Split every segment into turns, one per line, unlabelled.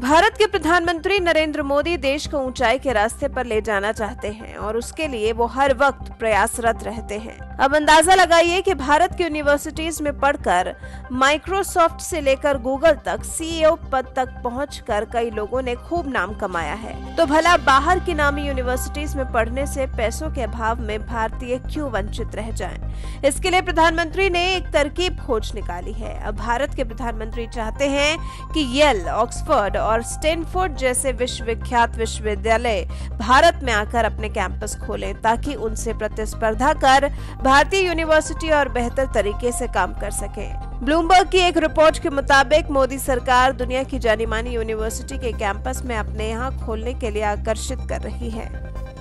भारत के प्रधानमंत्री नरेंद्र मोदी देश को ऊंचाई के रास्ते पर ले जाना चाहते हैं और उसके लिए वो हर वक्त प्रयासरत रहते हैं। अब अंदाज़ा लगाइए कि भारत की यूनिवर्सिटीज में पढ़कर माइक्रोसॉफ्ट से लेकर गूगल तक सीईओ पद तक पहुंचकर कई लोगों ने खूब नाम कमाया है तो भला बाहर की नामी यूनिवर्सिटीज में पढ़ने से पैसों के अभाव में भारतीय क्यों वंचित रह जाएँ? इसके लिए प्रधानमंत्री ने एक तरकीब खोज निकाली है अब भारत के प्रधानमंत्री चाहते हैं कि येल ऑक्सफोर्ड और स्टेनफोर्ड जैसे विश्वविख्यात विश्वविद्यालय भारत में आकर अपने कैंपस खोलें, ताकि उनसे प्रतिस्पर्धा कर भारतीय यूनिवर्सिटी और बेहतर तरीके से काम कर सके। ब्लूमबर्ग की एक रिपोर्ट के मुताबिक, मोदी सरकार दुनिया की जानी मानी यूनिवर्सिटी के कैंपस में अपने यहाँ खोलने के लिए आकर्षित कर रही है।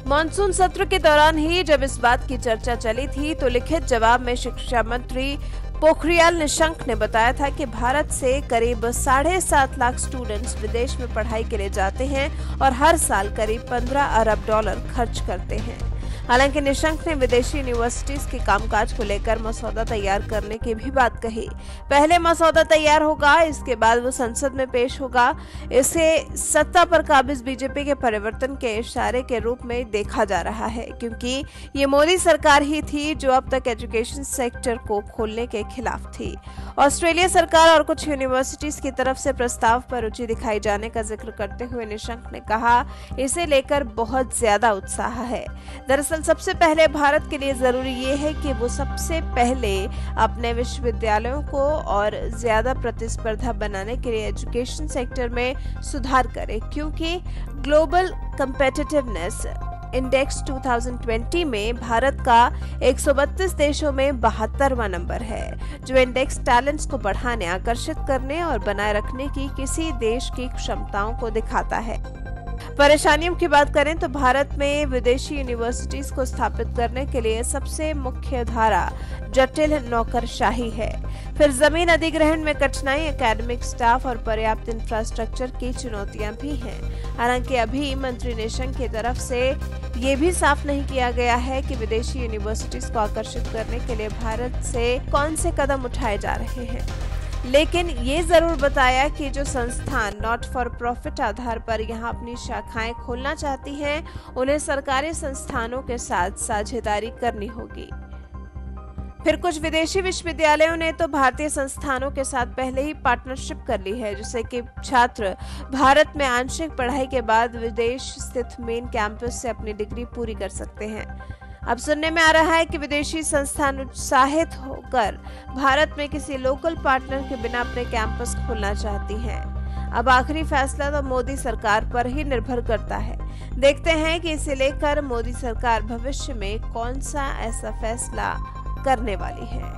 मानसून सत्र के दौरान ही जब इस बात की चर्चा चली थी तो लिखित जवाब में शिक्षा मंत्री पोखरियाल निशंक ने बताया था कि भारत से करीब साढ़े सात लाख स्टूडेंट्स विदेश में पढ़ाई के लिए जाते हैं और हर साल करीब पंद्रह अरब डॉलर खर्च करते हैं। हालाँकि निशंक ने विदेशी यूनिवर्सिटीज के कामकाज को लेकर मसौदा तैयार करने की भी बात कही। पहले मसौदा तैयार होगा, इसके बाद वो संसद में पेश होगा। इसे सत्ता पर काबिज बीजेपी के परिवर्तन के इशारे के रूप में देखा जा रहा है, क्योंकि ये मोदी सरकार ही थी जो अब तक एजुकेशन सेक्टर को खोलने के खिलाफ थी। ऑस्ट्रेलिया सरकार और कुछ यूनिवर्सिटीज की तरफ़ से प्रस्ताव पर रुचि दिखाई जाने का ज़िक्र करते हुए निशंक ने कहा, इसे लेकर बहुत ज़्यादा उत्साह है। दरअसल दरअसल सबसे पहले भारत के लिए ज़रूरी ये है कि वो सबसे पहले अपने विश्वविद्यालयों को और ज़्यादा प्रतिस्पर्धा बनाने के लिए एजुकेशन सेक्टर में सुधार करे, क्योंकि ग्लोबल कंपेटिटिवनेस इंडेक्स 2020 में भारत का 132 देशों में बहत्तरवा नंबर है, जो इंडेक्स टैलेंट्स को बढ़ाने, आकर्षित करने और बनाए रखने की किसी देश की क्षमताओं को दिखाता है। परेशानियों की बात करें तो भारत में विदेशी यूनिवर्सिटीज को स्थापित करने के लिए सबसे मुख्य धारा जटिल नौकरशाही है। फिर ज़मीन अधिग्रहण में कठिनाई एकेडमिक स्टाफ और पर्याप्त इंफ्रास्ट्रक्चर की चुनौतियाँ भी हैं। हालाँकि अभी मंत्री निशंक की तरफ़ से ये भी साफ़ नहीं किया गया है कि विदेशी यूनिवर्सिटीज को आकर्षित करने के लिए भारत से कौन से कदम उठाए जा रहे हैं। लेकिन ये ज़रूर बताया कि जो संस्थान नॉट फॉर प्रॉफिट आधार पर यहाँ अपनी शाखाएँ खोलना चाहती हैं, उन्हें सरकारी संस्थानों के साथ साझेदारी करनी होगी। फिर कुछ विदेशी विश्वविद्यालयों ने तो भारतीय संस्थानों के साथ पहले ही पार्टनरशिप कर ली है, जिससे कि छात्र भारत में आंशिक पढ़ाई के बाद विदेश स्थित मेन कैंपस से अपनी डिग्री पूरी कर सकते हैं। अब सुनने में आ रहा है कि विदेशी संस्थान उत्साहित होकर भारत में किसी लोकल पार्टनर के बिना अपने कैंपस खोलना चाहती हैं। अब आखिरी फैसला तो मोदी सरकार पर ही निर्भर करता है। देखते हैं कि इसे लेकर मोदी सरकार भविष्य में कौन सा ऐसा फैसला करने वाली है।